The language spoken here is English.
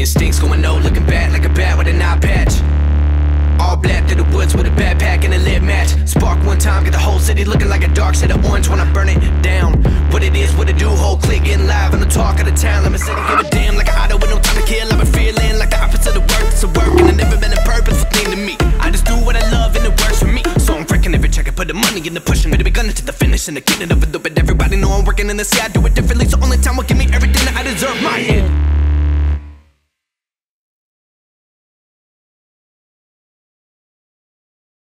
instincts going no, looking bad like a bat with an eye patch. All black through the woods with a backpack and a lit match. Spark one time, get the whole city looking like a dark set of orange when I burn it down. What it is, what it do, whole clique getting live on the talk of the town. Let me sit and give a damn like an idol with no time to kill. I'm been feeling like the opposite of work, it's a work, and it never been a purposeful thing to me. I just do what I love and it works for me. So I'm breaking every check, I put the money in the pushing, but it begun to the finish and the getting of it, but everybody know I'm working in the sea. I do it differently, so only time